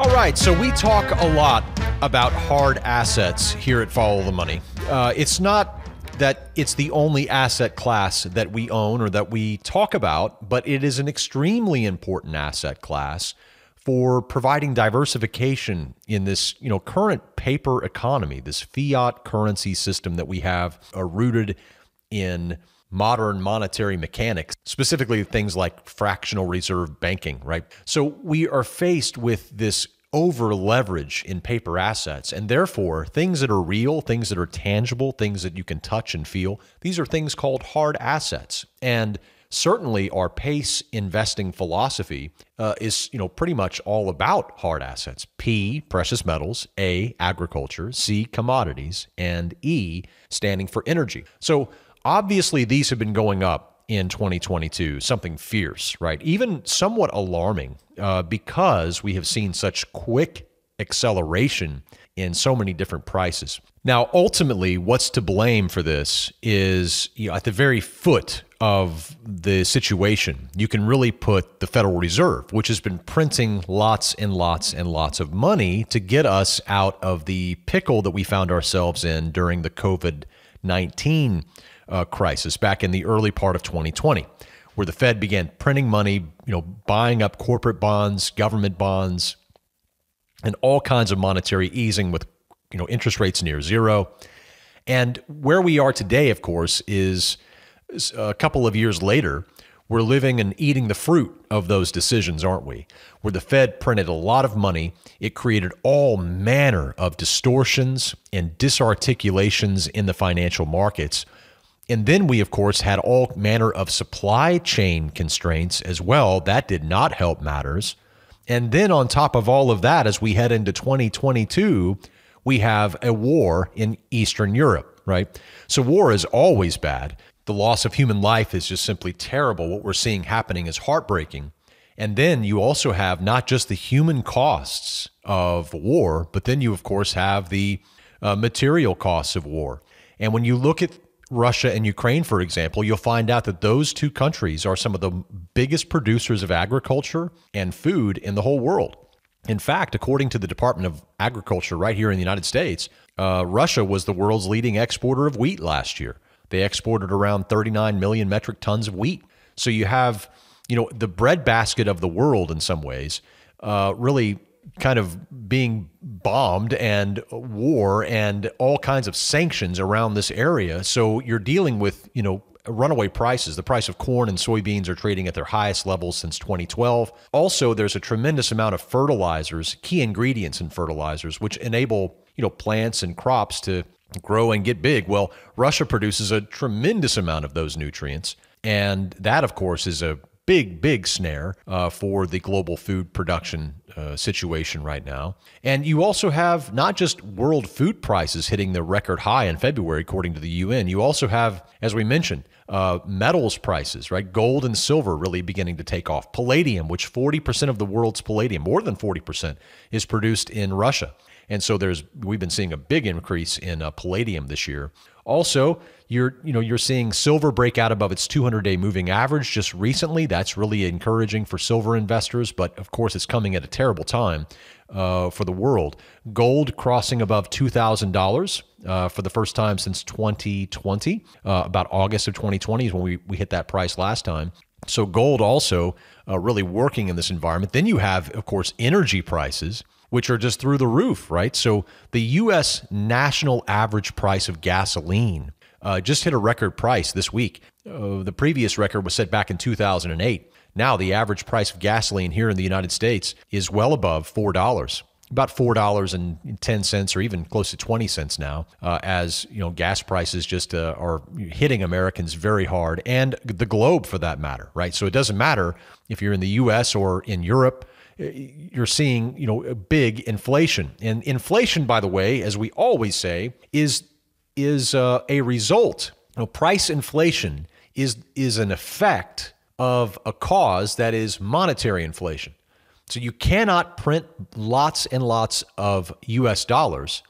All right, so we talk a lot about hard assets here at Follow the Money. Uh, it's not that it's the only asset class that we own or that we talk about, but it is an extremely important asset class for providing diversification in this, you know, current paper economy, this fiat currency system that we have are rooted in modern monetary mechanics, specifically things like fractional reserve banking, right? So we are faced with this over leverage in paper assets. And therefore, things that are real, things that are tangible, things that you can touch and feel, these are things called hard assets. And certainly our pace investing philosophy uh, is you know pretty much all about hard assets p precious metals a agriculture c commodities and e standing for energy so obviously these have been going up in 2022 something fierce right even somewhat alarming uh, because we have seen such quick acceleration in so many different prices. Now, ultimately, what's to blame for this is you know, at the very foot of the situation, you can really put the Federal Reserve, which has been printing lots and lots and lots of money to get us out of the pickle that we found ourselves in during the COVID 19 uh, crisis back in the early part of 2020 where the Fed began printing money, you know, buying up corporate bonds, government bonds, and all kinds of monetary easing with, you know, interest rates near zero. And where we are today, of course, is a couple of years later, we're living and eating the fruit of those decisions, aren't we? Where the Fed printed a lot of money, it created all manner of distortions and disarticulations in the financial markets and then we, of course, had all manner of supply chain constraints as well. That did not help matters. And then, on top of all of that, as we head into 2022, we have a war in Eastern Europe, right? So, war is always bad. The loss of human life is just simply terrible. What we're seeing happening is heartbreaking. And then you also have not just the human costs of war, but then you, of course, have the uh, material costs of war. And when you look at Russia and Ukraine, for example, you'll find out that those two countries are some of the biggest producers of agriculture and food in the whole world. In fact, according to the Department of Agriculture right here in the United States, uh, Russia was the world's leading exporter of wheat last year. They exported around 39 million metric tons of wheat. So you have, you know, the breadbasket of the world in some ways, uh, really kind of being bombed and war and all kinds of sanctions around this area. So you're dealing with, you know, runaway prices. The price of corn and soybeans are trading at their highest levels since 2012. Also, there's a tremendous amount of fertilizers, key ingredients in fertilizers, which enable, you know, plants and crops to grow and get big. Well, Russia produces a tremendous amount of those nutrients. And that, of course, is a big, big snare uh, for the global food production uh, situation right now. And you also have not just world food prices hitting the record high in February, according to the UN, you also have, as we mentioned, uh, metals prices, right? Gold and silver really beginning to take off. Palladium, which 40% of the world's palladium, more than 40%, is produced in Russia. And so there's we've been seeing a big increase in uh, palladium this year. Also, you're you know you're seeing silver break out above its 200-day moving average just recently. That's really encouraging for silver investors, but of course it's coming at a terrible time uh, for the world. Gold crossing above $2,000 uh, for the first time since 2020. Uh, about August of 2020 is when we, we hit that price last time. So gold also uh, really working in this environment. Then you have, of course, energy prices which are just through the roof, right? So the U.S. national average price of gasoline uh, just hit a record price this week. Uh, the previous record was set back in 2008. Now the average price of gasoline here in the United States is well above four dollars about four dollars and ten cents, or even close to twenty cents now, uh, as you know, gas prices just uh, are hitting Americans very hard, and the globe for that matter, right? So it doesn't matter if you're in the U.S. or in Europe you're seeing, you know, big inflation. And inflation, by the way, as we always say, is is uh, a result. You know, price inflation is is an effect of a cause that is monetary inflation. So you cannot print lots and lots of US dollars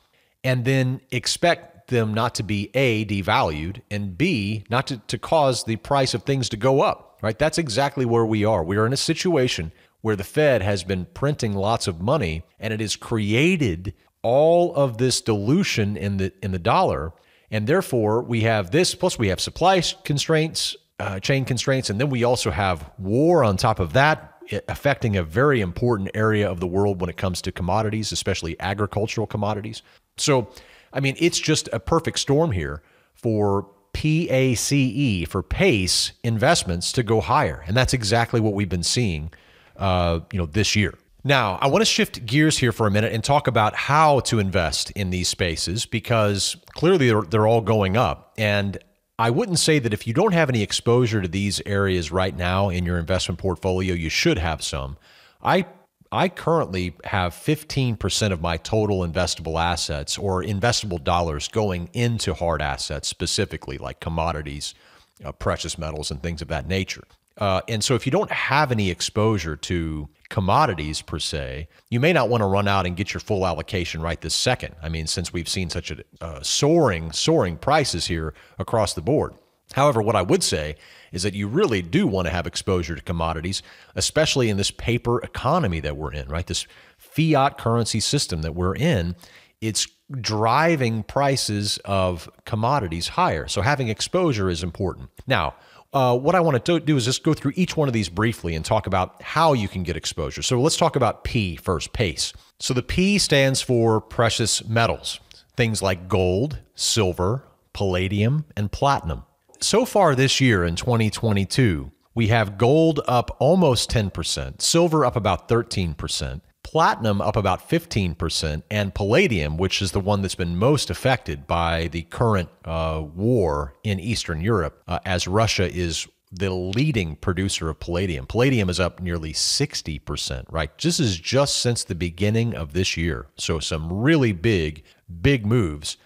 and then expect them not to be A, devalued, and B, not to, to cause the price of things to go up, right? That's exactly where we are. We are in a situation where the Fed has been printing lots of money and it has created all of this dilution in the in the dollar. And therefore we have this plus we have supply constraints uh, chain constraints and then we also have war on top of that affecting a very important area of the world when it comes to commodities especially agricultural commodities. So i mean it's just a perfect storm here for PACE for pace investments to go higher. And that's exactly what we've been seeing uh, you know this year now, I want to shift gears here for a minute and talk about how to invest in these spaces because clearly they're, they're all going up. And I wouldn't say that if you don't have any exposure to these areas right now in your investment portfolio, you should have some. I I currently have 15% of my total investable assets or investable dollars going into hard assets, specifically like commodities, uh, precious metals, and things of that nature. Uh, and so if you don't have any exposure to commodities per se, you may not want to run out and get your full allocation right this second. I mean, since we've seen such a uh, soaring, soaring prices here across the board. However, what I would say is that you really do want to have exposure to commodities, especially in this paper economy that we're in, right? This fiat currency system that we're in. It's driving prices of commodities higher. So having exposure is important. Now, uh, what I want to do is just go through each one of these briefly and talk about how you can get exposure. So let's talk about P first, PACE. So the P stands for precious metals, things like gold, silver, palladium, and platinum. So far this year in 2022, we have gold up almost 10%, silver up about 13%, platinum up about 15%, and palladium, which is the one that's been most affected by the current uh, war in Eastern Europe, uh, as Russia is the leading producer of palladium. Palladium is up nearly 60%, right? This is just since the beginning of this year. So, some really big, big moves,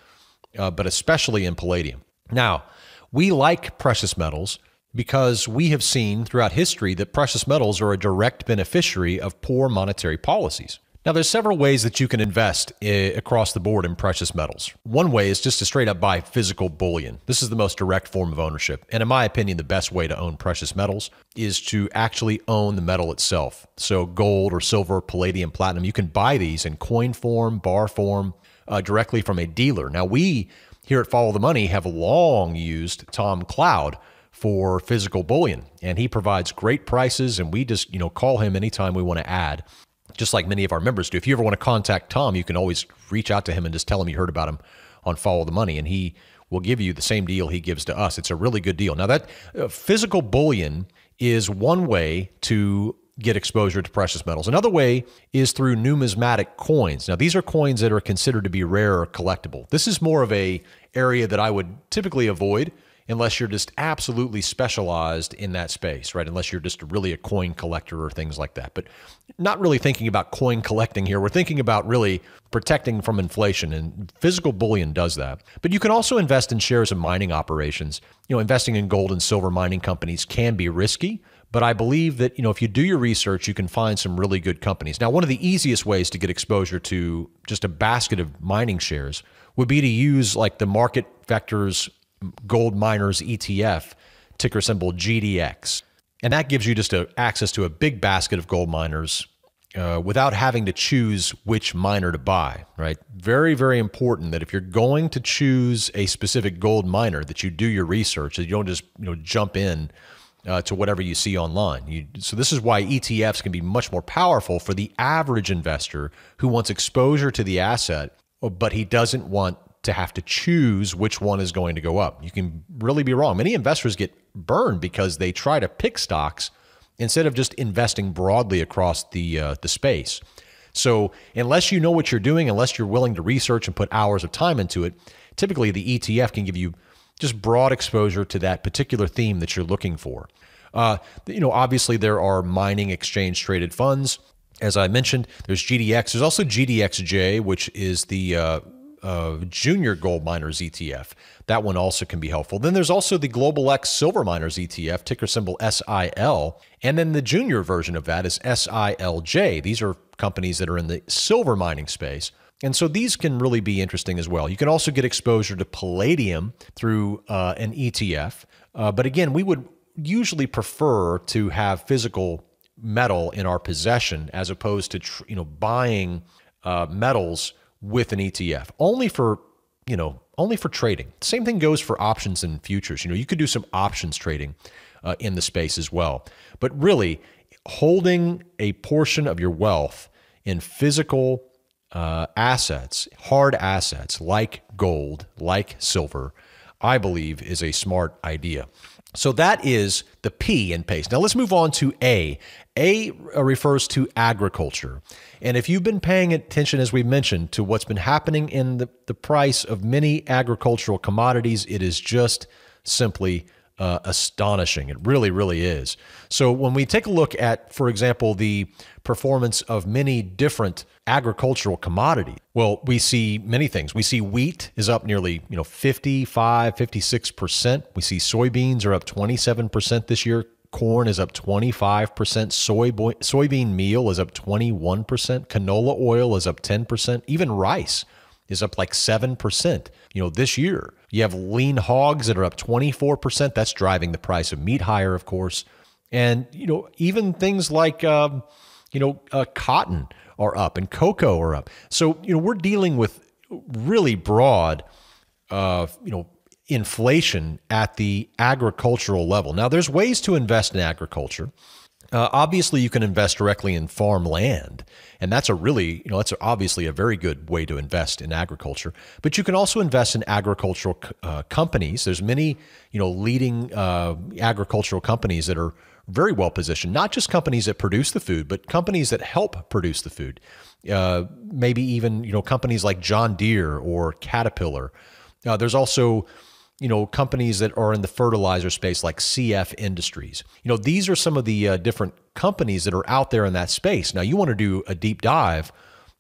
uh, but especially in palladium. Now, we like precious metals because we have seen throughout history that precious metals are a direct beneficiary of poor monetary policies. Now, there's several ways that you can invest I- across the board in precious metals. One way is just to straight up buy physical bullion. This is the most direct form of ownership. And in my opinion, the best way to own precious metals is to actually own the metal itself. So, gold or silver, palladium, platinum, you can buy these in coin form, bar form, uh, directly from a dealer. Now, we here at Follow the Money have long used Tom Cloud for physical bullion and he provides great prices and we just you know call him anytime we want to add just like many of our members do if you ever want to contact tom you can always reach out to him and just tell him you heard about him on follow the money and he will give you the same deal he gives to us it's a really good deal now that uh, physical bullion is one way to get exposure to precious metals. Another way is through numismatic coins. Now, these are coins that are considered to be rare or collectible. This is more of a area that I would typically avoid unless you're just absolutely specialized in that space, right? Unless you're just really a coin collector or things like that. But not really thinking about coin collecting here. We're thinking about really protecting from inflation, and physical bullion does that. But you can also invest in shares of mining operations. You know, investing in gold and silver mining companies can be risky. But I believe that you know if you do your research, you can find some really good companies. Now, one of the easiest ways to get exposure to just a basket of mining shares would be to use like the market vectors gold miners ETF, ticker symbol GDX. And that gives you just a, access to a big basket of gold miners uh, without having to choose which miner to buy, right? Very, very important that if you're going to choose a specific gold miner, that you do your research, that you don't just you know jump in uh, to whatever you see online. You, so this is why ETFs can be much more powerful for the average investor who wants exposure to the asset, but he doesn't want to have to choose which one is going to go up. You can really be wrong. Many investors get burned because they try to pick stocks instead of just investing broadly across the uh, the space. So unless you know what you're doing, unless you're willing to research and put hours of time into it, typically the ETF can give you just broad exposure to that particular theme that you're looking for. Uh, you know, obviously there are mining exchange traded funds. As I mentioned, there's GDX. There's also GDXJ, which is the uh, uh, junior gold miners ETF. That one also can be helpful. Then there's also the Global X Silver Miners ETF, ticker symbol SIL. And then the junior version of that is SILJ. These are companies that are in the silver mining space. And so these can really be interesting as well. You can also get exposure to palladium through uh, an ETF. Uh, but again, we would usually prefer to have physical metal in our possession as opposed to you know buying uh, metals with an ETF only for you know only for trading. Same thing goes for options and futures. You know, you could do some options trading uh, in the space as well. But really, holding a portion of your wealth in physical uh, assets, hard assets like gold, like silver, I believe is a smart idea. So that is the P in PACE. Now let's move on to A. A refers to agriculture. And if you've been paying attention, as we mentioned, to what's been happening in the, the price of many agricultural commodities, it is just simply uh, astonishing. It really, really is. So when we take a look at, for example, the performance of many different agricultural commodities, well, we see many things. We see wheat is up nearly, you know, 55, 56%. We see soybeans are up 27% this year. Corn is up 25%. Soy soybean meal is up 21%. Canola oil is up 10%. Even rice is up like 7%, you know, this year. You have lean hogs that are up 24%. That's driving the price of meat higher, of course. And, you know, even things like, um, you know, uh, cotton are up and cocoa are up. So, you know, we're dealing with really broad, uh, you know, inflation at the agricultural level. Now, there's ways to invest in agriculture. Uh, obviously, you can invest directly in farmland, and that's a really, you know, that's obviously a very good way to invest in agriculture. But you can also invest in agricultural uh, companies. There's many, you know, leading uh, agricultural companies that are very well positioned. Not just companies that produce the food, but companies that help produce the food. Uh, maybe even, you know, companies like John Deere or Caterpillar. Uh, there's also you know companies that are in the fertilizer space like CF Industries. You know these are some of the uh, different companies that are out there in that space. Now you want to do a deep dive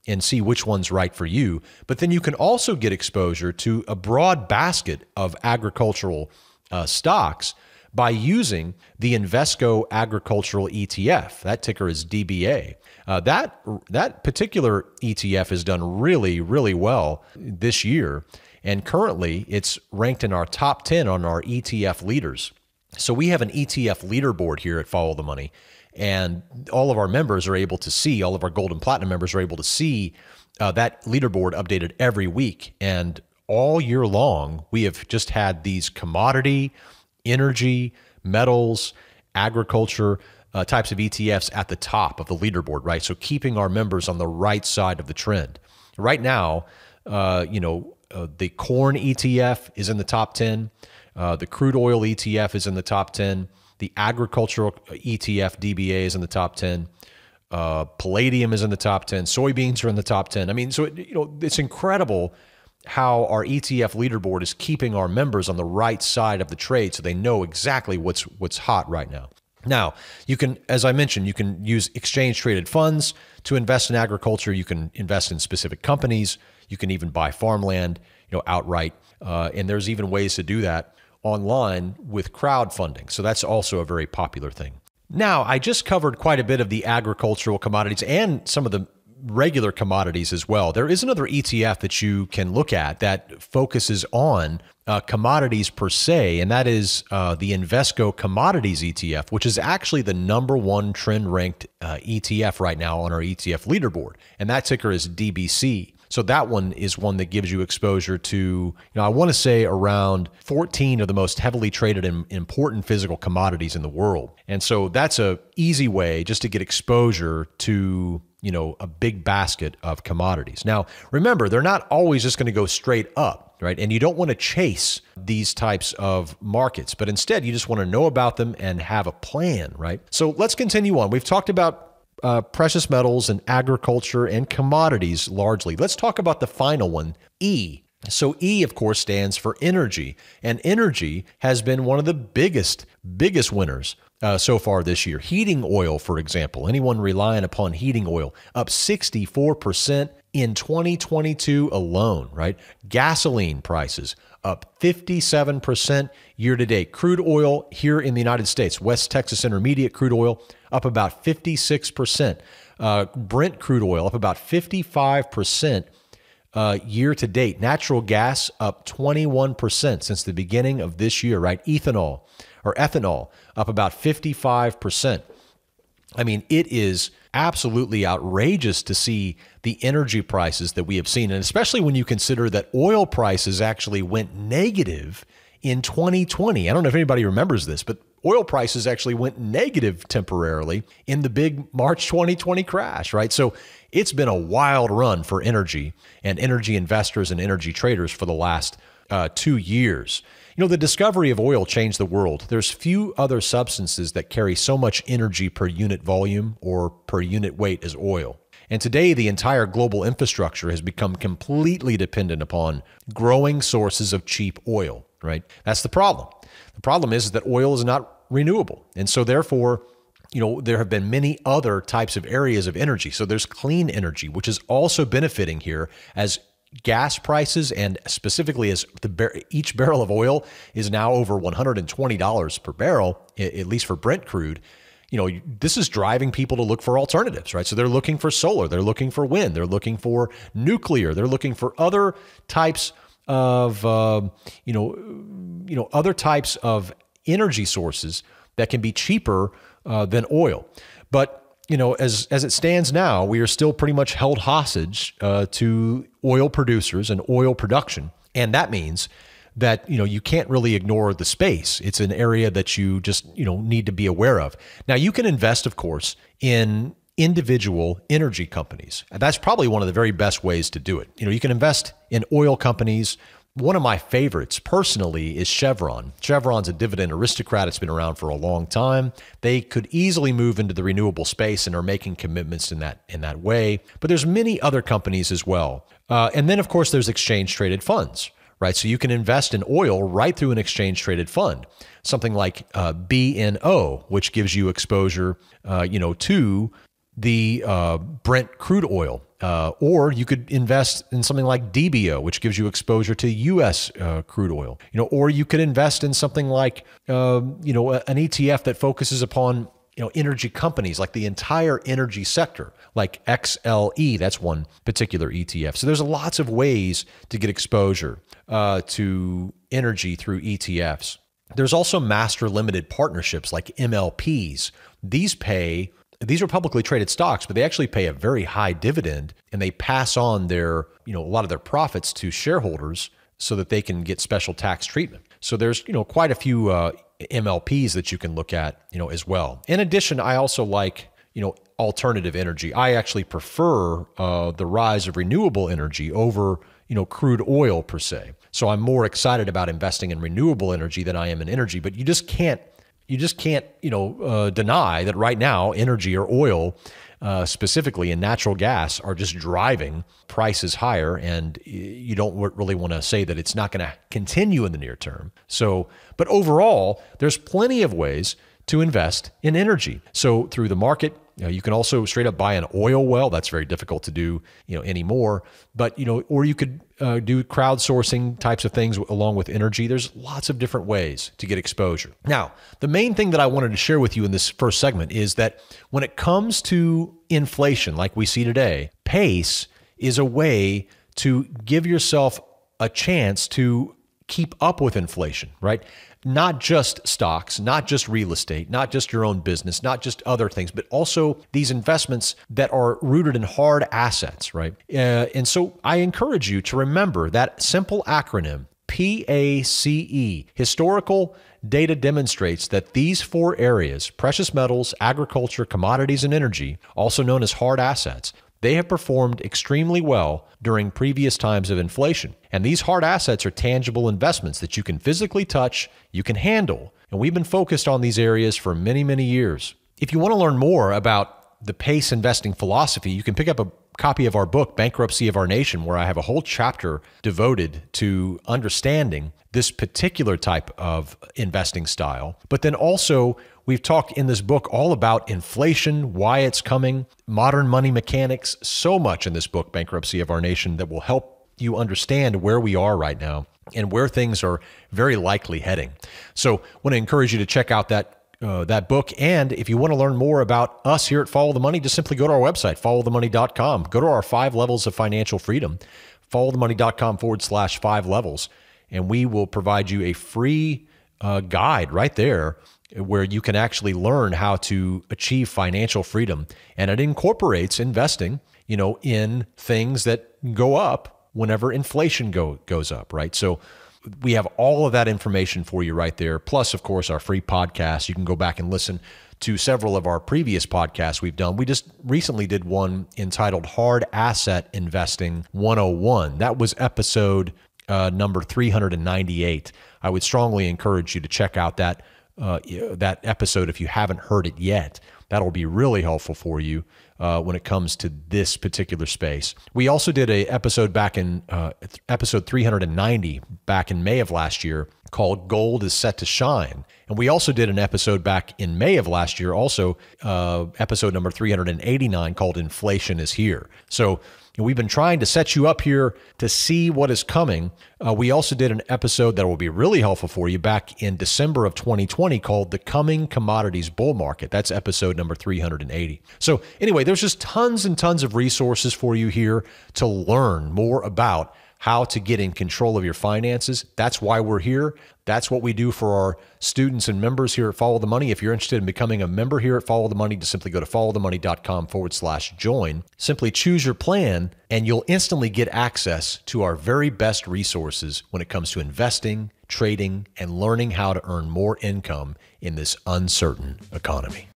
and see which one's right for you, but then you can also get exposure to a broad basket of agricultural uh, stocks by using the Invesco Agricultural ETF. That ticker is DBA. Uh, that that particular ETF has done really really well this year and currently, it's ranked in our top 10 on our ETF leaders. So we have an ETF leaderboard here at Follow the Money, and all of our members are able to see, all of our gold and platinum members are able to see uh, that leaderboard updated every week. And all year long, we have just had these commodity, energy, metals, agriculture, uh, types of ETFs at the top of the leaderboard, right? So keeping our members on the right side of the trend. Right now, uh, you know, uh, the corn ETF is in the top 10. Uh, the crude oil ETF is in the top 10. The agricultural ETF DBA is in the top 10. Uh, palladium is in the top 10. Soybeans are in the top 10. I mean, so it, you know, it's incredible how our ETF leaderboard is keeping our members on the right side of the trade so they know exactly what's what's hot right now. Now, you can, as I mentioned, you can use exchange traded funds to invest in agriculture. You can invest in specific companies. You can even buy farmland, you know, outright. Uh, and there's even ways to do that online with crowdfunding. So that's also a very popular thing. Now, I just covered quite a bit of the agricultural commodities and some of the regular commodities as well. There is another ETF that you can look at that focuses on uh, commodities per se, and that is uh, the Invesco Commodities ETF, which is actually the number one trend ranked uh, ETF right now on our ETF leaderboard. And that ticker is DBC. So that one is one that gives you exposure to, you know, I want to say around 14 of the most heavily traded and important physical commodities in the world. And so that's a easy way just to get exposure to you know a big basket of commodities. Now, remember, they're not always just going to go straight up, right? And you don't want to chase these types of markets, but instead you just want to know about them and have a plan, right? So let's continue on. We've talked about uh, precious metals and agriculture and commodities largely. Let's talk about the final one, E. So, E, of course, stands for energy, and energy has been one of the biggest, biggest winners uh, so far this year. Heating oil, for example, anyone relying upon heating oil, up 64% in 2022 alone, right? Gasoline prices up 57% year to date. Crude oil here in the United States, West Texas Intermediate crude oil, up about 56%. Uh, Brent crude oil up about 55% uh, year to date. Natural gas up 21% since the beginning of this year, right? Ethanol or ethanol up about 55%. I mean, it is absolutely outrageous to see the energy prices that we have seen. And especially when you consider that oil prices actually went negative in 2020. I don't know if anybody remembers this, but oil prices actually went negative temporarily in the big March 2020 crash, right? So it's been a wild run for energy and energy investors and energy traders for the last uh, two years. You know, the discovery of oil changed the world. There's few other substances that carry so much energy per unit volume or per unit weight as oil. And today, the entire global infrastructure has become completely dependent upon growing sources of cheap oil, right? That's the problem. The problem is that oil is not renewable. And so, therefore, you know, there have been many other types of areas of energy. So there's clean energy, which is also benefiting here as gas prices and specifically as the bar- each barrel of oil is now over $120 per barrel at least for Brent crude you know this is driving people to look for alternatives right? So they're looking for solar they're looking for wind they're looking for nuclear they're looking for other types of uh, you know you know other types of energy sources that can be cheaper uh, than oil. But you know, as as it stands now, we are still pretty much held hostage uh, to oil producers and oil production, and that means that you know you can't really ignore the space. It's an area that you just you know need to be aware of. Now, you can invest, of course, in individual energy companies. That's probably one of the very best ways to do it. You know, you can invest in oil companies one of my favorites personally is Chevron. Chevron's a dividend aristocrat. It's been around for a long time. They could easily move into the renewable space and are making commitments in that in that way. But there's many other companies as well. Uh, and then of course there's exchange traded funds, right? So you can invest in oil right through an exchange traded fund, something like uh, BNO, which gives you exposure, uh, you know, to the uh, Brent crude oil uh, or you could invest in something like DBO, which gives you exposure to U.S. Uh, crude oil. You know, or you could invest in something like uh, you know an ETF that focuses upon you know energy companies like the entire energy sector like xle that's one particular etf so there's lots of ways to get exposure uh, to energy through etfs there's also master limited partnerships like mlps these pay these are publicly traded stocks, but they actually pay a very high dividend and they pass on their, you know, a lot of their profits to shareholders so that they can get special tax treatment. So there's, you know, quite a few uh, MLPs that you can look at, you know, as well. In addition, I also like, you know, alternative energy. I actually prefer uh, the rise of renewable energy over, you know, crude oil per se. So I'm more excited about investing in renewable energy than I am in energy, but you just can't you just can't, you know, uh, deny that right now energy or oil, uh, specifically and natural gas, are just driving prices higher, and you don't really want to say that it's not going to continue in the near term. So, but overall, there's plenty of ways to invest in energy. So through the market, you, know, you can also straight up buy an oil well. That's very difficult to do, you know, anymore. But you know, or you could uh, do crowdsourcing types of things along with energy. There's lots of different ways to get exposure. Now, the main thing that I wanted to share with you in this first segment is that when it comes to inflation, like we see today, pace is a way to give yourself a chance to keep up with inflation, right? Not just stocks, not just real estate, not just your own business, not just other things, but also these investments that are rooted in hard assets, right? Uh, and so I encourage you to remember that simple acronym PACE. Historical data demonstrates that these four areas precious metals, agriculture, commodities, and energy, also known as hard assets they have performed extremely well during previous times of inflation. And these hard assets are tangible investments that you can physically touch, you can handle. And we've been focused on these areas for many, many years. If you want to learn more about the PACE investing philosophy, you can pick up a copy of our book, Bankruptcy of Our Nation, where I have a whole chapter devoted to understanding this particular type of investing style. But then also, we've talked in this book all about inflation, why it's coming, modern money mechanics, so much in this book, Bankruptcy of Our Nation, that will help you understand where we are right now and where things are very likely heading. So, I want to encourage you to check out that uh, that book. And if you want to learn more about us here at Follow the Money, just simply go to our website, followthemoney.com. Go to our five levels of financial freedom, followthemoney.com forward slash five levels. And we will provide you a free uh, guide right there where you can actually learn how to achieve financial freedom. And it incorporates investing, you know, in things that go up whenever inflation go, goes up, right? So we have all of that information for you right there. Plus, of course, our free podcast. You can go back and listen to several of our previous podcasts we've done. We just recently did one entitled Hard Asset Investing 101. That was episode uh, number 398. I would strongly encourage you to check out that uh, that episode if you haven't heard it yet. That'll be really helpful for you uh, when it comes to this particular space. We also did a episode back in uh, episode 390 back in May of last year called "Gold is Set to Shine," and we also did an episode back in May of last year, also uh, episode number 389 called "Inflation is Here." So We've been trying to set you up here to see what is coming. Uh, we also did an episode that will be really helpful for you back in December of 2020 called The Coming Commodities Bull Market. That's episode number 380. So, anyway, there's just tons and tons of resources for you here to learn more about how to get in control of your finances. That's why we're here. That's what we do for our students and members here at Follow the Money. If you're interested in becoming a member here at Follow the Money, just simply go to followthemoney.com forward slash join. Simply choose your plan, and you'll instantly get access to our very best resources when it comes to investing, trading, and learning how to earn more income in this uncertain economy.